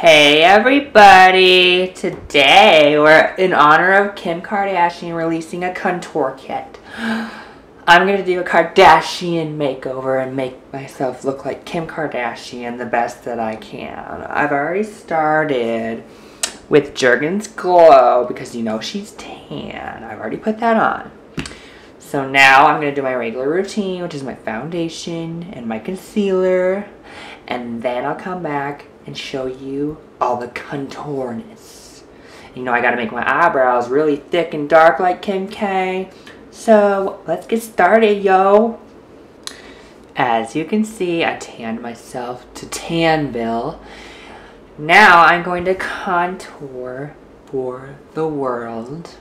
Hey everybody! Today we're in honor of Kim Kardashian releasing a contour kit. I'm gonna do a Kardashian makeover and make myself look like Kim Kardashian the best that I can. I've already started with Jergens Glow because you know she's tan. I've already put that on. So now I'm to do my regular routine, which is my foundation and my concealer. And then I'll come back and show you all the contourness. You know, I got to make my eyebrows really thick and dark like Kim K. So let's get started, yo. As you can see, I tanned myself to Tanville. Now I'm going to contour for the world.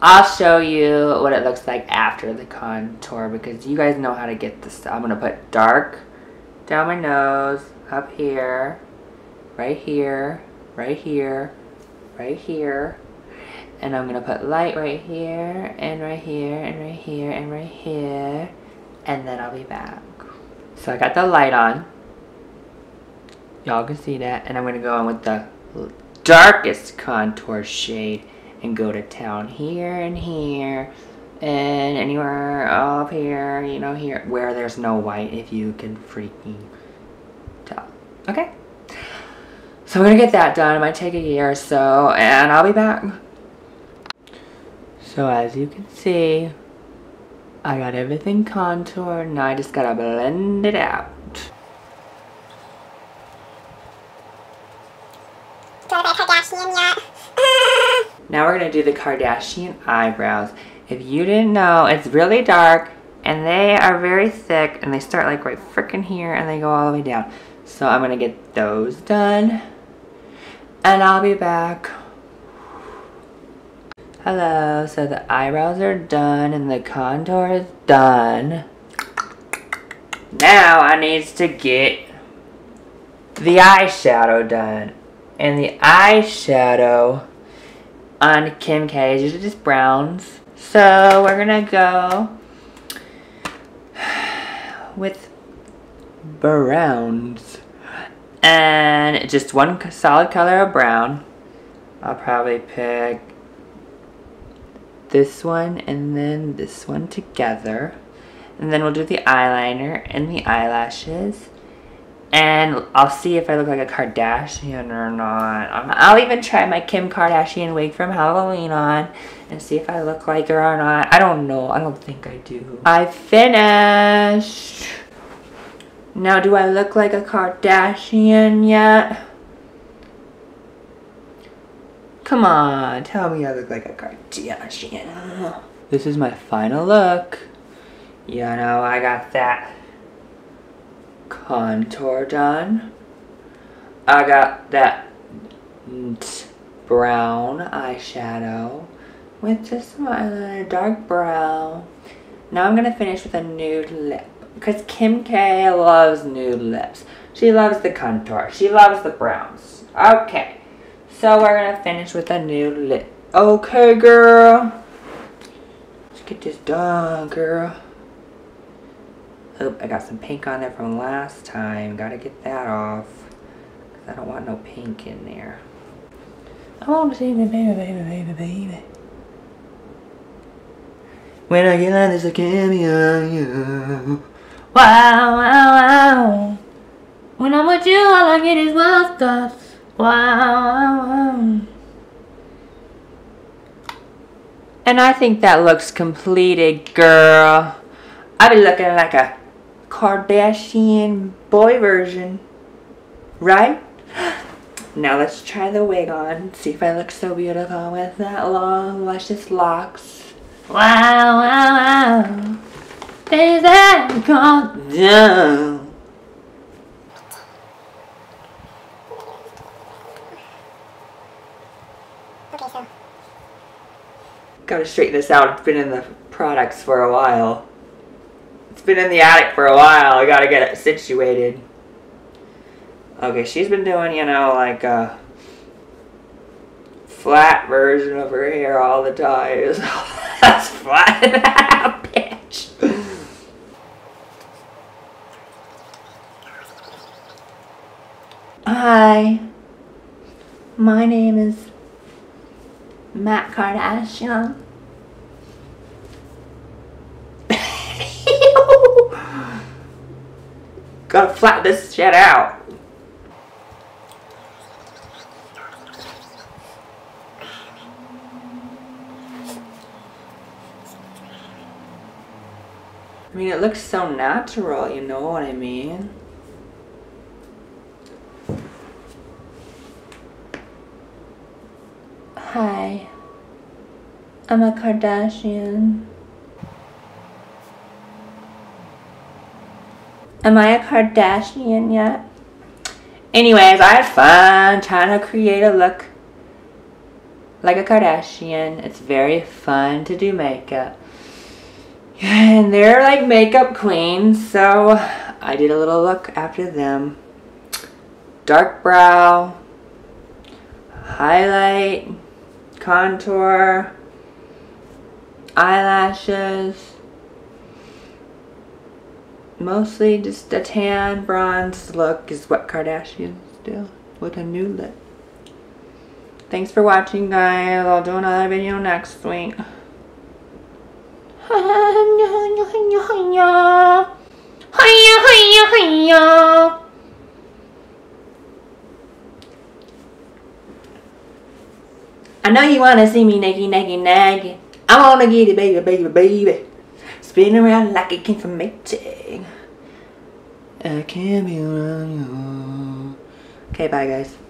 I'll show you what it looks like after the contour because you guys know how to get this. I'm going to put dark down my nose, up here, right here, right here, right here. And I'm going to put light right here, and right here, and right here, and right here. And then I'll be back. So I got the light on. Y'all can see that. And I'm going to go in with the darkest contour shade and go to town here and here and anywhere up here, you know, here where there's no white if you can freaking tell. Okay? So I'm to get that done. It might take a year or so and I'll be back. So as you can see, I got everything contoured and I just got to blend it out. Kardashian yet? now we're going to do the Kardashian eyebrows. If you didn't know, it's really dark and they are very thick and they start like right freaking here and they go all the way down. So I'm to get those done and I'll be back. Hello, so the eyebrows are done and the contour is done. Now I need to get the eyeshadow done. And the eyeshadow on Kim K is just browns. So we're gonna go with browns. And just one solid color of brown. I'll probably pick this one and then this one together. And then we'll do the eyeliner and the eyelashes. And I'll see if I look like a Kardashian or not. I'll even try my Kim Kardashian wig from Halloween on and see if I look like her or not. I don't know. I don't think I do. I finished. Now, do I look like a Kardashian yet? Come on, tell me I look like a Kardashian. This is my final look. You know, I got that contour done. I got that brown eyeshadow with just eyeliner, dark brown. Now I'm going to finish with a nude lip. Because Kim K loves nude lips. She loves the contour. She loves the browns. Okay. So we're going to finish with a nude lip. Okay, girl. Let's get this done, girl. Oh, I got some pink on there from last time. Gotta get that off. Cause I don't want no pink in there. I want to see me, baby, baby, baby, baby. When I get on this, I can't be on you. Wow, wow, wow. When I'm with you, all I get is wild thoughts. Wow, wow, wow. And I think that looks completed, girl. I be looking like a Kardashian boy version. Right? Now let's try the wig on. See if I look so beautiful with that long, luscious locks. Wow, wow, wow. Things that calm down. Okay, so. Gotta straighten this out. It's been in the products for a while. Been in the attic for a while. I gotta get it situated. Okay, she's been doing, you know, like a flat version of her hair all the time. That's flat, bitch. Hi. My name is Matt Kardashian. Gotta flat this shit out. I mean, it looks so natural, you know what I mean? Hi. I'm a Kardashian. Am I a Kardashian yet? Anyways, I had fun trying to create a look like a Kardashian. It's very fun to do makeup. And they're like makeup queens, so I did a little look after them. Dark brow, highlight, contour, eyelashes, mostly just a tan bronze look is what Kardashians do with a new lip. Thanks for watching guys. I'll do another video next week. I know you wanna see me naked, naked, naked. I wanna get it, baby, baby, baby. Spin around like a king from Maytag. I can't be you. Okay, bye guys.